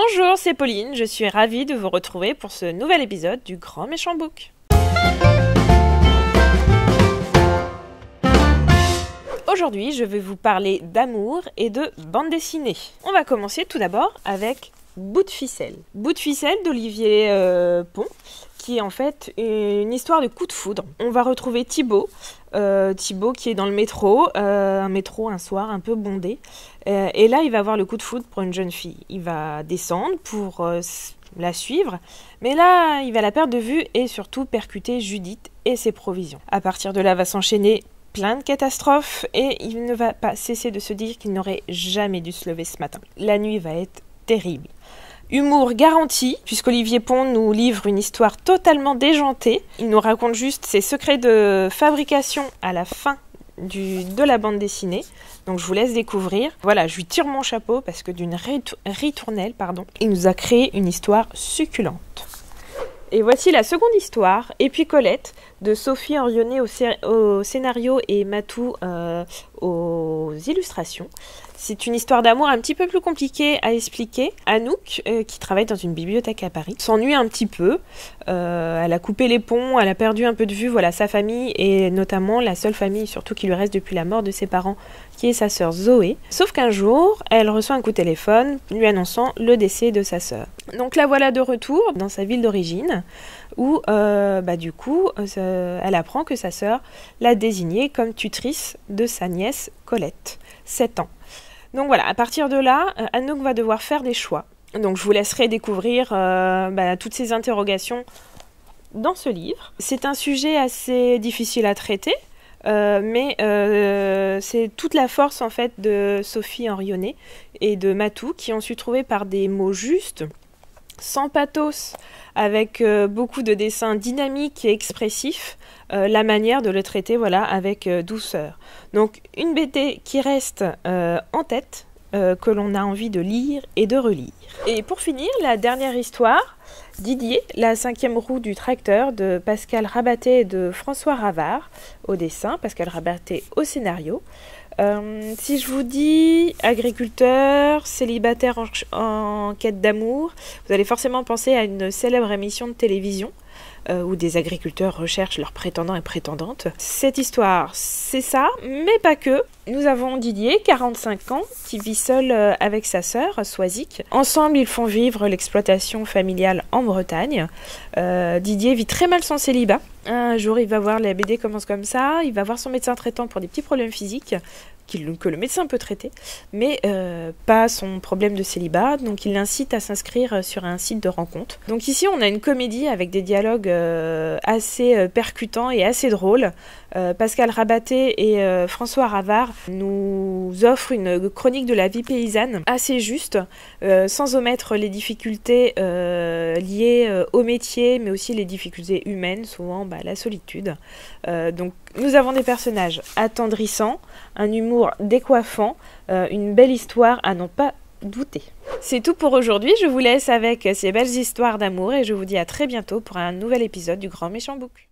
Bonjour, c'est Pauline, je suis ravie de vous retrouver pour ce nouvel épisode du Grand Méchant Book. Aujourd'hui, je vais vous parler d'amour et de bande dessinée. On va commencer tout d'abord avec Bout de ficelle. Bout de ficelle d'Olivier euh, Pont, qui est en fait une histoire de coup de foudre. On va retrouver Thibaut, euh, Thibaut qui est dans le métro, euh, un métro un soir un peu bondé. Euh, et là, il va avoir le coup de foudre pour une jeune fille. Il va descendre pour la suivre, mais là, il va la perdre de vue et surtout percuter Judith et ses provisions. À partir de là, va s'enchaîner plein de catastrophes et il ne va pas cesser de se dire qu'il n'aurait jamais dû se lever ce matin. La nuit va être terrible. Humour garanti, puisqu'Olivier Pont nous livre une histoire totalement déjantée. Il nous raconte juste ses secrets de fabrication à la fin de la bande dessinée. Donc je vous laisse découvrir. Voilà, je lui tire mon chapeau parce que d'une ritournelle, pardon, il nous a créé une histoire succulente. Et voici la seconde histoire, Et puis Colette, de Sophie Orionnet au, scénario et Matou euh, aux illustrations. C'est une histoire d'amour un petit peu plus compliquée à expliquer. Anouk, euh, qui travaille dans une bibliothèque à Paris, s'ennuie un petit peu. Euh, elle a coupé les ponts, elle a perdu un peu de vue voilà, sa famille et notamment la seule famille surtout qui lui reste depuis la mort de ses parents, qui est sa sœur Zoé. Sauf qu'un jour, elle reçoit un coup de téléphone lui annonçant le décès de sa sœur. Donc la voilà de retour dans sa ville d'origine où euh, bah, du coup elle apprend que sa sœur l'a désignée comme tutrice de sa nièce Colette, 7 ans. Donc voilà, à partir de là, euh, Anouk va devoir faire des choix. Donc je vous laisserai découvrir euh, bah, toutes ces interrogations dans ce livre. C'est un sujet assez difficile à traiter, euh, mais c'est toute la force en fait de Sophie Henrionnet et de Matou qui ont su trouver par des mots justes, sans pathos, avec beaucoup de dessins dynamiques et expressifs, la manière de le traiter voilà, avec douceur. Donc une BD qui reste euh, en tête, euh, que l'on a envie de lire et de relire. Et pour finir, la dernière histoire, Didier, la cinquième roue du tracteur de Pascal Rabaté et de François Ravard au dessin, Pascal Rabaté au scénario. Euh, si je vous dis agriculteur, célibataire en quête d'amour, vous allez forcément penser à une célèbre émission de télévision euh, où des agriculteurs recherchent leurs prétendants et prétendantes. Cette histoire, c'est ça, mais pas que. Nous avons Didier, 45 ans, qui vit seul euh, avec sa sœur, Soisic. Ensemble, ils font vivre l'exploitation familiale en Bretagne. Euh, Didier vit très mal son célibat. Un jour, il va voir, la BD commence comme ça, il va voir son médecin traitant pour des petits problèmes physiques que le médecin peut traiter, mais euh, pas son problème de célibat. Donc il l'incite à s'inscrire sur un site de rencontre. Donc ici on a une comédie avec des dialogues euh, assez euh, percutants et assez drôles. Pascal Rabaté et François Ravard nous offrent une chronique de la vie paysanne assez juste, sans omettre les difficultés liées au métier, mais aussi les difficultés humaines, souvent bah, la solitude. donc nous avons des personnages attendrissants, un humour décoiffant, euh, une belle histoire à n'en pas douter. C'est tout pour aujourd'hui, je vous laisse avec ces belles histoires d'amour et je vous dis à très bientôt pour un nouvel épisode du Grand Méchant Book.